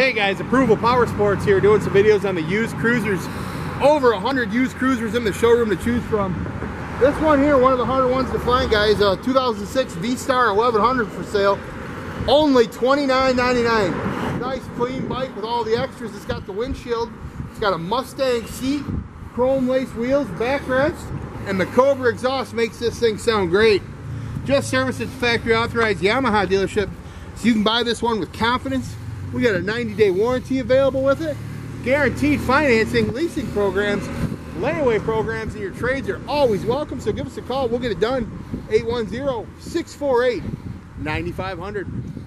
Hey guys, Approval Power Sports here doing some videos on the used cruisers. Over 100 used cruisers in the showroom to choose from. This one here, one of the harder ones to find guys, uh, 2006 V-Star 1100 for sale. Only $29.99. Nice clean bike with all the extras. It's got the windshield. It's got a Mustang seat, chrome lace wheels, backrest, and the Cobra exhaust makes this thing sound great. Just serviced at factory authorized Yamaha dealership. So you can buy this one with confidence. We got a 90 day warranty available with it. Guaranteed financing, leasing programs, layaway programs, and your trades are always welcome. So give us a call. We'll get it done. 810 648 9500.